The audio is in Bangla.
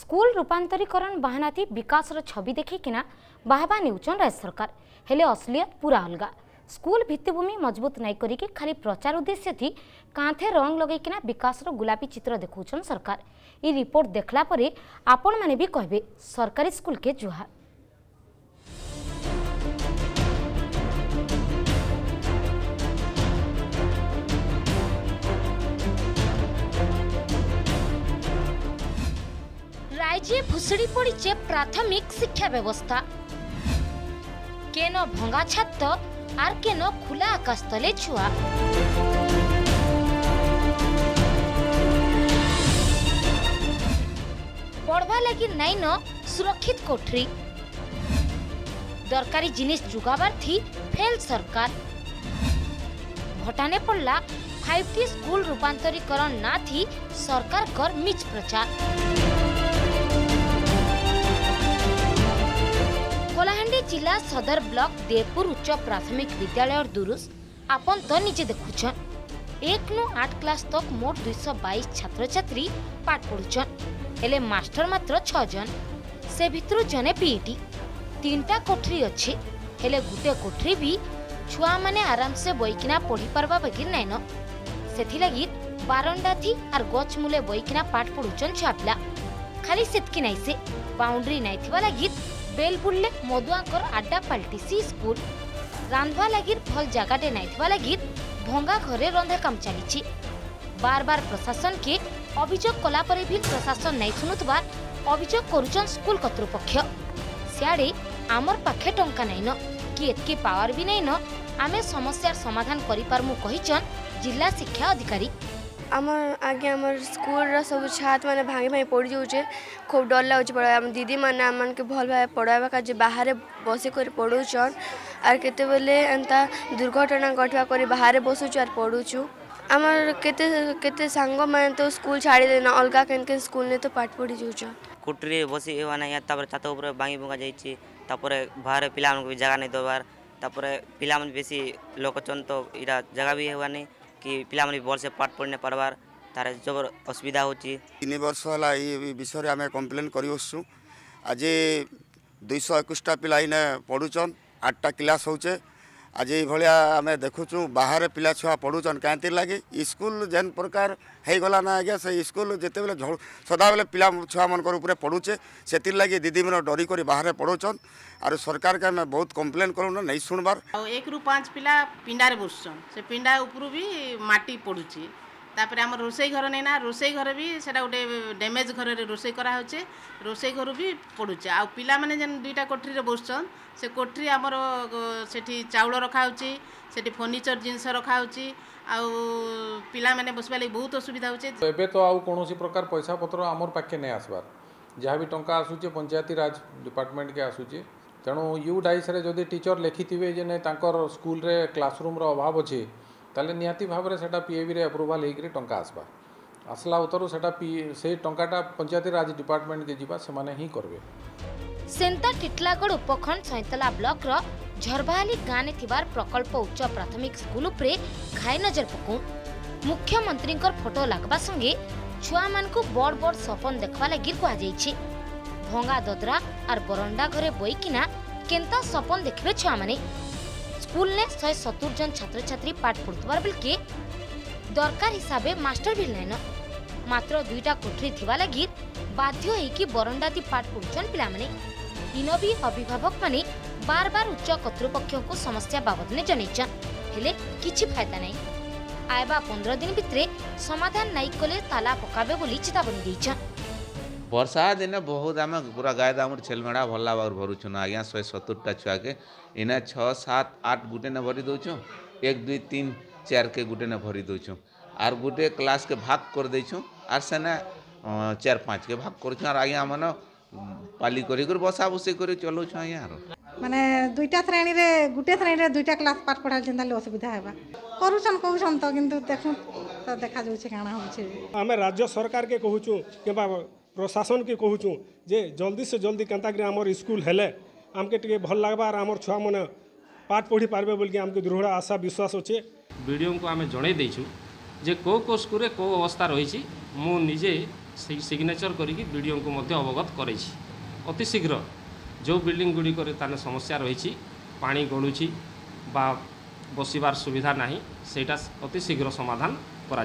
स्कूल रूपातरीकरण बाहाना थी विकास छवि देखना बाहबा ने राज्य सरकार हेले असलियत पूरा अलग स्कूल भित्तिमि मजबूत नहीं करके खाली प्रचार उद्देश्य थी कांथे रंग लगे कि विकास गुलाबी चित्र देखा सरकार ये रिपोर्ट देखला आपण मैंने भी कहे सरकारी स्कूल के जुहार আজিয়ে ভুসুড়ি পড়িছে প্রাথমিক শিক্ষা ব্যবস্থা কেন ভঙ্গা ছাত্র আর কেন খোলা আকাশ তলে ছুয়া পড়বা লাগি নাইন সুরক্ষিত কোঠরি দরকারি জিনিস যোগাবার থি ফেল সরকার ঘটানে পড়লা ফাইভ টি স্কুল রূপান্তরীকরণ না থি সরকার কর মিছ প্রচার जिला सदर ब्लॉक देवपुर उच्च प्राथमिक विद्यालय दुरुस आपन तो निजे देखुछन एक नु आठ क्लास तक मोट दुईश बैश छात्र छात्री पाठ पढ़ुछन हेले मास्टर मात्र छजन से भितर जने पीईटी তিনটা কোঠরি অছি হেলে গুটে কোঠরি বি ছুয়া মানে আরামসে বইকিনা পড়ি পারবা বাকি নাইন সেথিলাগি বারণ্ডা থি আর গছ মূলে বইকিনা পাঠ পড়ুছন ছুয়া পিলা খালি সেতকি নাইসে বাউন্ডারি নাইথিবা লাগি ବେଲପୁରରେ ମଦୁଆଙ୍କର ଆଡ୍ଡା ପାଲଟିଛି ସ୍କୁଲ ରାନ୍ଧବା ଲାଗି ଭଲ ଜାଗାଟେ ନାଇଥିବା ଲାଗି ଭଙ୍ଗା ଘରେ ରନ୍ଧା କାମ ଚାଲିଛି ବାର ବାର ପ୍ରଶାସନକେ ଅଭିଯୋଗ କଲା ପରେ ବି ପ୍ରଶାସନ ନାଇଁ ଶୁଣୁଥିବାର ଅଭିଯୋଗ କରୁଛନ୍ ସ୍କୁଲ କର୍ତ୍ତୃପକ୍ଷ ସିଆଡ଼େ ଆମର ପାଖେ ଟଙ୍କା ନାଇଁନ କି ଏତ୍କି ପାୱାର ବି ନାଇଁନ ଆମେ ସମସ୍ୟାର ସମାଧାନ କରିପାରମୁ କହିଛନ୍ ଜିଲ୍ଲା ଶିକ୍ଷା ଅଧିକାରୀ আমার ଆଜ୍ଞା ছাত মানে ସବୁ ଛାତ୍ମାନେ ଭାଙ୍ଗି ଭାଙ୍ଗି ପଡ଼ିଯାଉଛେ ডর ଡର ଲାଗୁଛେ আমার ଆମ ଦିଦିମାନେ মানে আমাকে ଭଲ ଭାବେ কাজ বাহারে ବାହାରେ ବସିକରି ପଢ଼ଉଛନ୍ ଆର୍ କେତେବେଲେ ଏନ୍ତା ଦୁର୍ଘଟଣା ଘଟିବା କରି ବାହାରେ ବସୁଛୁ ଆର୍ ପଢ଼ୁଛୁ আমার কেতে কেতে সাঙ্গ মানে তো স্কুল ছাড়ি না অলগা কেন কেন স্কুল নে তো পাঠ পড়ি যাচ্ছ কুটরি বসি মানে তারপরে তাতে উপরে ভাঙি ভঙ্গা যাইছি তারপরে বাহারে পিলা মানুষ জায়গা নেই দেবার তারপরে পিলা মানে বেশি লোকচন তো এটা জায়গা বি হওয়া নেই କି ପିଲାମାନେ ବି ଭଲସେ ପାଠ ପଢ଼ି ନାଇପାର୍ବାର ତାର ଜବର ଅସୁବିଧା ହେଉଛି ତିନି ବର୍ଷ ହେଲା ଏଇ ବିଷୟରେ ଆମେ କମ୍ପ୍ଲେନ୍ କରିଆସୁଛୁ ଆଜି ଦୁଇଶହ ଏକୋଇଶଟା ପିଲା ଏଇନେ ପଢ଼ୁଛନ୍ ଆଠଟା କ୍ଲାସ୍ ହେଉଛେ আজ এইভাবে আমি দেখুছু বাহারে পিলা ছুয়া পড়ুছন কাঁতি লাগে স্কুল যেন প্রকার হয়ে গলা না আজ্ঞা সে স্কুল যেতবে সদাবেলে পিলা ছুয়া মনকর উপরে পড়ুছে সেতির লাগে দিদি মানে ডরি করে বাহারে পড়ুছন আর সরকারকে আমি বহুত কমপ্লেন করু না নেই শুনবার এক রু পাঁচ পিলা পিণ্ডারে বসছন সে পিণ্ডা উপরু বি মাটি পড়ুছে তাপরে আমার রোষেই ঘর নেই না রোষেই ঘর বি সেটা গোটে ড্যামেজ ঘরের রোষেই করা হচ্ছে রোষেই ঘর বি পড়ুছে আউ মানে যে দুইটা কোঠরিরে বসছেন সে কোঠরি আমার সেটি চাউল রখা হচ্ছে সেটি ফর্নিচর জিনিস রখা হচ্ছে আউ মানে বসবা লাগে বহুত অসুবিধা হচ্ছে এবে তো আউ কোনসি প্রকার পয়সা পত্র আমার পাখে নেই আসবার যা বি টঙ্কা ଆସୁଛି ପଞ୍ଚାୟତି ରାଜ ଡିପାର୍ଟମେଣ୍ଟକେ ଆସୁଛି ତେଣୁ ୟୁ ଡାଇସ୍ରେ ଯଦି ଟିଚର୍ ଲେଖିଥିବେ ଯେ তাঁর স্কুলের ସ୍କୁଲରେ অভাব ଅଭାବ ତାହେଲେ ନିହାତି ଭାବରେ ସେଇଟା ପିଏବିରେ ଆପ୍ରୁଭାଲ୍ ହେଇକରି ଟଙ୍କା ଆସିବା ଆସିଲା ଉତ୍ତରୁ ସେଇଟା ସେଇ ଟଙ୍କାଟା ପଞ୍ଚାୟତରେ ଆଜି ଡିପାର୍ଟମେଣ୍ଟକେ ଯିବା ସେମାନେ ହିଁ କରିବେ ସେନ୍ତା ଟିଟଲାଗଡ଼ ଉପଖଣ୍ଡ ସଇଁତଲା ବ୍ଲକର ଝରବାହାଲି ଗାଁରେ ଥିବାର ପ୍ରକଳ୍ପ ଉଚ୍ଚ ପ୍ରାଥମିକ ସ୍କୁଲ ଉପରେ ଘାଇ ନଜର ପକାଉ ମୁଖ୍ୟମନ୍ତ୍ରୀଙ୍କର ଫଟୋ ଲାଗବା ସଙ୍ଗେ ଛୁଆମାନଙ୍କୁ ବଡ଼ ବଡ଼ ସପନ ଦେଖବା ଲାଗି କୁହାଯାଇଛି ଭଙ୍ଗା ଦଦରା ଆର୍ ବରଣ୍ଡା ଘରେ ବଇକିନା କେନ୍ତା ସପନ ଦେଖିବେ ଛୁଆମାନେ ସ୍କୁଲରେ ଶହେ ସତୁର ଜଣ ଛାତ୍ରଛାତ୍ରୀ ପାଠ ପଢ଼ୁଥିବାର ବେଳକେ ଦରକାର ହିସାବେ ମାଷ୍ଟର ବି ନାଇଁନ ମାତ୍ର ଦୁଇଟା କୋଠରୀ ଥିବା ଲାଗି ବାଧ୍ୟ ହେଇକି ବରଣ୍ଡାତି ପାଠ ପଢ଼ୁଛନ୍ ପିଲାମାନେ ଦିନ ବି ଅଭିଭାବକମାନେ ବାର ବାର ଉଚ୍ଚ କର୍ତ୍ତୃପକ୍ଷଙ୍କୁ ସମସ୍ୟା ବାବଦରେ ଜଣାଇଛନ୍ ହେଲେ କିଛି ଫାଇଦା ନାହିଁ ଆଇବା ପନ୍ଦର ଦିନ ଭିତରେ ସମାଧାନ ନାଇଁ କଲେ ତାଲା ପକାବେ ବୋଲି ଚେତାବନୀ ଦେଇଛନ୍ ବର୍ଷା ଦିନେ ବହୁତ ଆମେ ପୁରା ଗାଈ ଆମର ଛେଲମେଢ଼ା ଭଲ ଭାବରେ ଭରୁଛୁଁ ଆଜ୍ଞା ଶହେ ସତୁରିଟା ଛୁଆକେ ଇନେ ଛଅ ସାତ ଆଠ ଗୁଟେନେ ଭରି ଦେଉଛୁଁ ଏକ ଦୁଇ ତିନି ଚାରିକେ ଗୁଟେନେ ଭରି ଦେଉଛୁଁ ଆର୍ ଗୁଟେ କ୍ଲାସ୍କେ ଭାଗ କରିଦେଇଛୁଁ ଆର୍ ସେନେ ଚାରି ପାଞ୍ଚକେ ଭାଗ କରୁଛୁଁ ଆର୍ ଆଜ୍ଞା ମାନେ ପାଲି କରିକରି ବସା ବସି କରି ଚଲଉଛୁ ଆଜ୍ଞା ଆରୁ ମାନେ ଦୁଇଟା ଶ୍ରେଣୀରେ ଗୁଟେ ଶ୍ରେଣୀରେ ଦୁଇଟା କ୍ଲାସ୍ ପାଠ ପଢ଼ାଲେ ଯେନ୍ତା ହେଲେ ଅସୁବିଧା ହେବା କରୁଛନ୍ କହୁଛନ୍ ତ କିନ୍ତୁ ଦେଖୁନ୍ ତ ଦେଖାଯାଉଛି କାଣା ହେଉଛି ଆମେ ରାଜ୍ୟ ସରକାରକେ କହୁଛୁ କିମ୍ବା প্রশাসনকে কহুছু যে জলদি সে জলদি কেন্তাকি আমার স্কুল হলে আমকে টিকি ভাল লাগবা আর আমার ছুঁ মানে পাঠ পড়ি পারবে বলি আমি দৃঢ় আশা বিশ্বাস অছে বিডিওকে আমি জনাই দিয়েছু যে কো কো স্কুলে কো অবস্থা রয়েছে মু নিজে সেই সিগনেচর করি বিডিও মধ্যে অবগত করেছি অতি শীঘ্র যে বিল্ডিং গুড়িকরে তাহলে সমস্যা রয়েছে পা গড়ুছি বা বসিবার সুবিধা না সেইটা অতি শীঘ্র সমাধান করা